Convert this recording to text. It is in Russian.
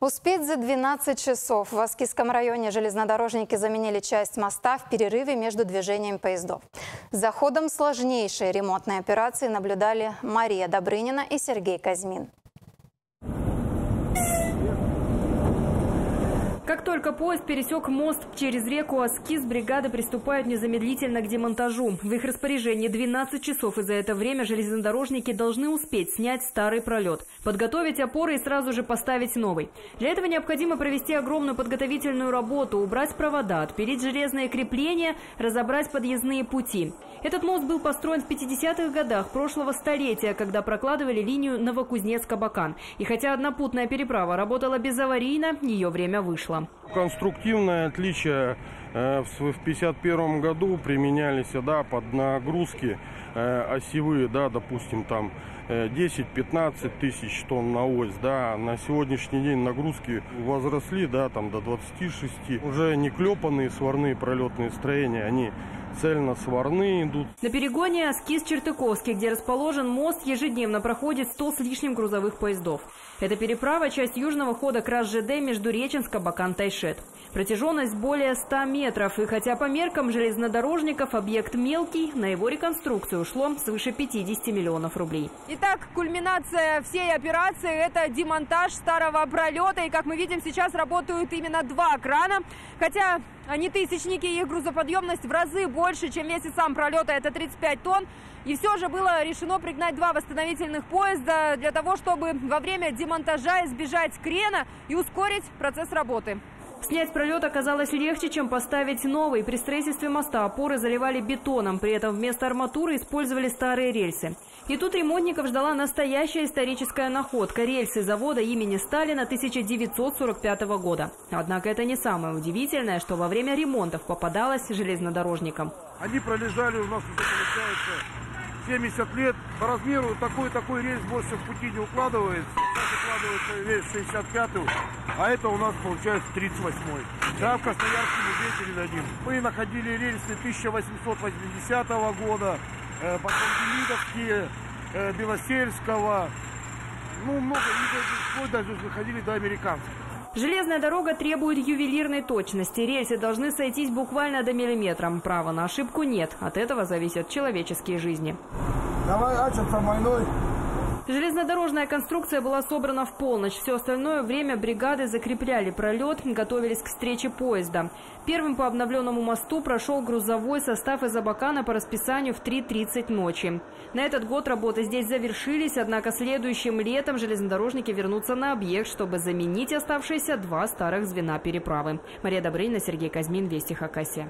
Успеть за 12 часов. В Аскиском районе железнодорожники заменили часть моста в перерыве между движением поездов. За ходом сложнейшей ремонтной операции наблюдали Мария Добрынина и Сергей Казьмин. Только поезд пересек мост через реку Аскиз, бригады приступают незамедлительно к демонтажу. В их распоряжении 12 часов, и за это время железнодорожники должны успеть снять старый пролет, подготовить опоры и сразу же поставить новый. Для этого необходимо провести огромную подготовительную работу, убрать провода, отпилить железные крепления, разобрать подъездные пути. Этот мост был построен в 50-х годах прошлого столетия, когда прокладывали линию Новокузнецк-Абакан. И хотя однопутная переправа работала безаварийно, ее время вышло. Конструктивное отличие э, в 1951 году применялись да, под нагрузки э, осевые, да, допустим, там 10-15 э, тысяч тонн на ось, да, на сегодняшний день нагрузки возросли, да, там до 26, уже не клепанные сварные пролетные строения, они цельно-сварные идут. На перегоне Аскиз-Чертыковский, где расположен мост, ежедневно проходит 100 с лишним грузовых поездов. Эта переправа – часть южного хода КРАС-ЖД между Реченск, Бакан, Тайшет. Протяженность более 100 метров, и хотя по меркам железнодорожников объект мелкий, на его реконструкцию ушло свыше 50 миллионов рублей. Итак, кульминация всей операции – это демонтаж старого пролета. И, как мы видим, сейчас работают именно два крана. Хотя они тысячники, их грузоподъемность в разы больше, чем весит сам пролета, это 35 тонн. И все же было решено пригнать два восстановительных поезда для того, чтобы во время демонтажа избежать крена и ускорить процесс работы. Снять пролет оказалось легче, чем поставить новый. При строительстве моста опоры заливали бетоном, при этом вместо арматуры использовали старые рельсы. И тут ремонтников ждала настоящая историческая находка – рельсы завода имени Сталина 1945 года. Однако это не самое удивительное, что во время ремонтов попадалось железнодорожникам. Они пролежали у нас, получается, 70 лет. По размеру такой-такой рейс больше в пути не укладывается. Укладывается рейс 65 а это у нас получается 38-й. Да, в Красноярский музей передадим. Мы находили рельсы 1880 года, э, потом Демидовские, э, Белосельского. Ну, много, и вплоть даже выходили до американцев. Железная дорога требует ювелирной точности. Рельсы должны сойтись буквально до миллиметра. Права на ошибку нет. От этого зависят человеческие жизни. Давай, Ача, войной. Железнодорожная конструкция была собрана в полночь. Все остальное время бригады закрепляли пролет, готовились к встрече поезда. Первым по обновленному мосту прошел грузовой состав из Абакана по расписанию в 3.30 ночи. На этот год работы здесь завершились, однако следующим летом железнодорожники вернутся на объект, чтобы заменить оставшиеся два старых звена переправы. Мария Добрынина, Сергей Казьмин, Вести Хакасия.